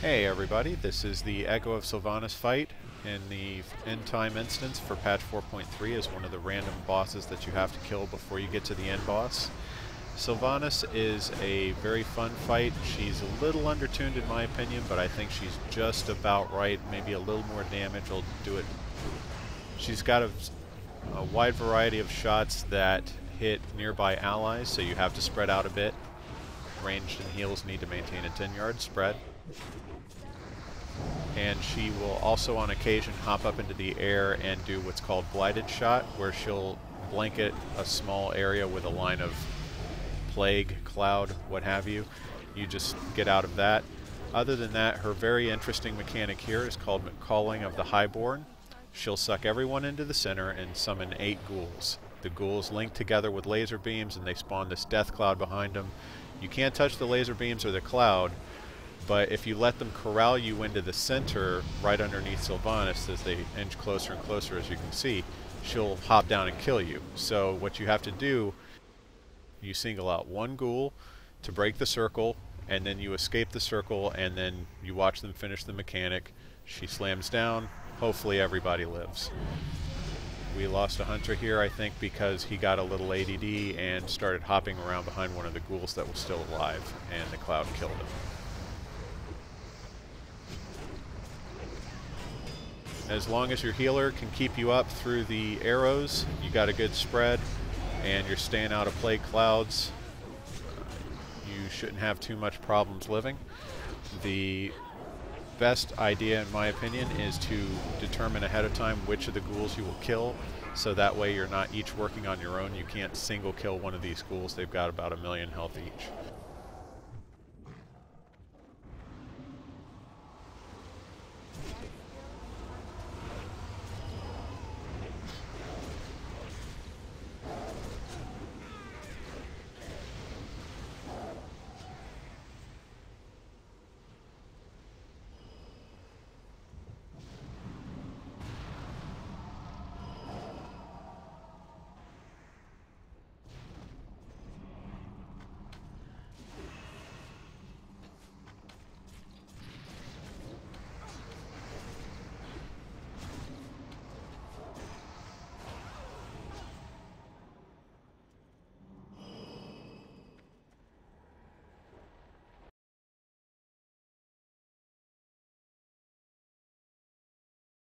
Hey everybody, this is the Echo of Sylvanas fight in the end time instance for patch 4.3 as one of the random bosses that you have to kill before you get to the end boss. Sylvanas is a very fun fight. She's a little undertuned in my opinion, but I think she's just about right. Maybe a little more damage will do it. She's got a, a wide variety of shots that hit nearby allies, so you have to spread out a bit. Ranged and heals need to maintain a 10 yard spread and she will also on occasion hop up into the air and do what's called blighted shot where she'll blanket a small area with a line of plague, cloud, what have you. You just get out of that. Other than that, her very interesting mechanic here is called Calling of the Highborne. She'll suck everyone into the center and summon eight ghouls. The ghouls link together with laser beams and they spawn this death cloud behind them. You can't touch the laser beams or the cloud, but if you let them corral you into the center right underneath Sylvanas as they inch closer and closer as you can see, she'll hop down and kill you. So what you have to do, you single out one ghoul to break the circle, and then you escape the circle, and then you watch them finish the mechanic. She slams down, hopefully everybody lives. We lost a hunter here, I think, because he got a little ADD and started hopping around behind one of the ghouls that was still alive, and the cloud killed him. As long as your healer can keep you up through the arrows, you got a good spread, and you're staying out of plague clouds, uh, you shouldn't have too much problems living. The best idea, in my opinion, is to determine ahead of time which of the ghouls you will kill, so that way you're not each working on your own. You can't single kill one of these ghouls. They've got about a million health each.